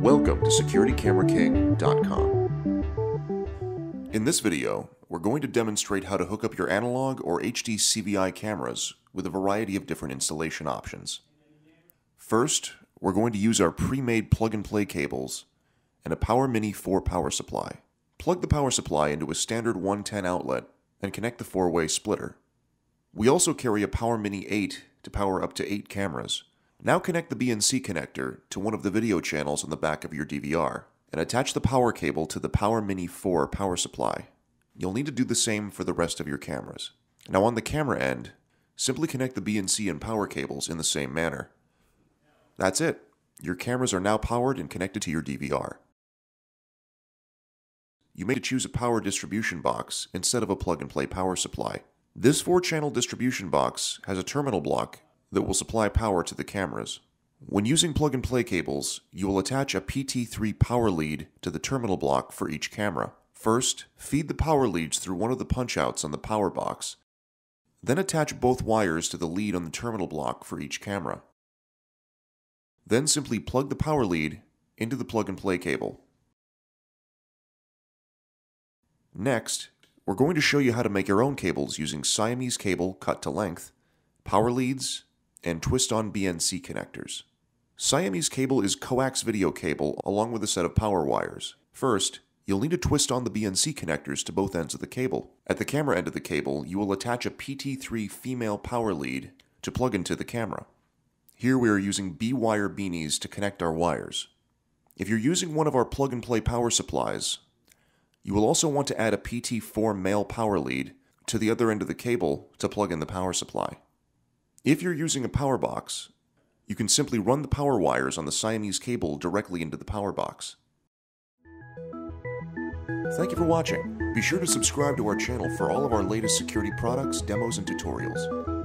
Welcome to SecurityCameraKing.com. In this video, we're going to demonstrate how to hook up your analog or HD CVI cameras with a variety of different installation options. First, we're going to use our pre-made plug-and-play cables and a Power Mini 4 power supply. Plug the power supply into a standard 110 outlet and connect the four-way splitter. We also carry a Power Mini 8 to power up to 8 cameras. Now connect the BNC connector to one of the video channels on the back of your DVR and attach the power cable to the Power Mini 4 power supply. You'll need to do the same for the rest of your cameras. Now on the camera end, simply connect the BNC and power cables in the same manner. That's it. Your cameras are now powered and connected to your DVR. You may choose a power distribution box instead of a plug-and-play power supply. This 4-channel distribution box has a terminal block that will supply power to the cameras. When using plug-and-play cables, you will attach a PT3 power lead to the terminal block for each camera. First, feed the power leads through one of the punch-outs on the power box. Then attach both wires to the lead on the terminal block for each camera. Then simply plug the power lead into the plug-and-play cable. Next, we're going to show you how to make your own cables using Siamese cable cut to length, power leads, and twist-on BNC connectors. Siamese cable is coax video cable along with a set of power wires. First, you'll need to twist on the BNC connectors to both ends of the cable. At the camera end of the cable, you will attach a PT3 female power lead to plug into the camera. Here we are using B-wire beanies to connect our wires. If you're using one of our plug-and-play power supplies, you will also want to add a PT4 male power lead to the other end of the cable to plug in the power supply. If you're using a power box, you can simply run the power wires on the Siamese cable directly into the power box. Thank you for watching. Be sure to subscribe to our channel for all of our latest security products, demos, and tutorials.